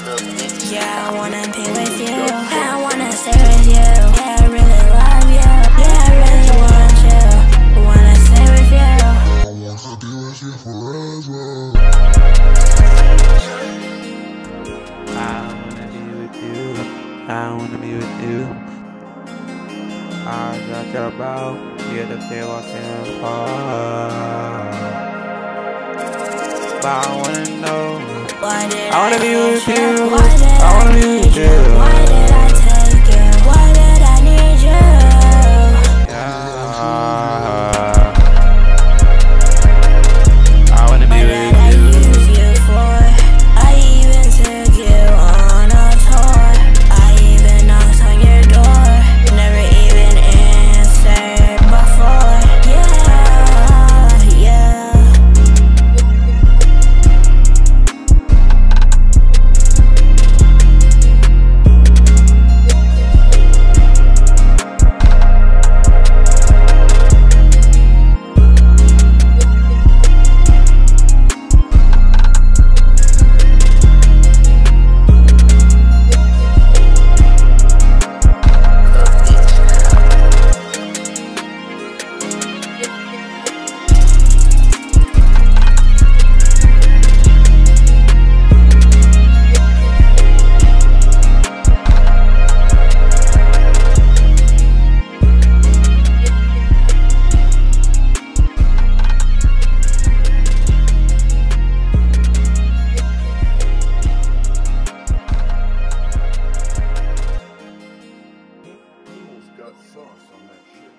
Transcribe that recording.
Yeah, I wanna be with you. I wanna stay with you. Yeah, I really love you. Yeah, I really want you. I wanna stay with you. I wanna be with you forever. I wanna be with you. I wanna be with you. I got your bow. Yeah, the feel walking far. But I wanna know. I wanna be with you. I wanna be with you. そうそんな。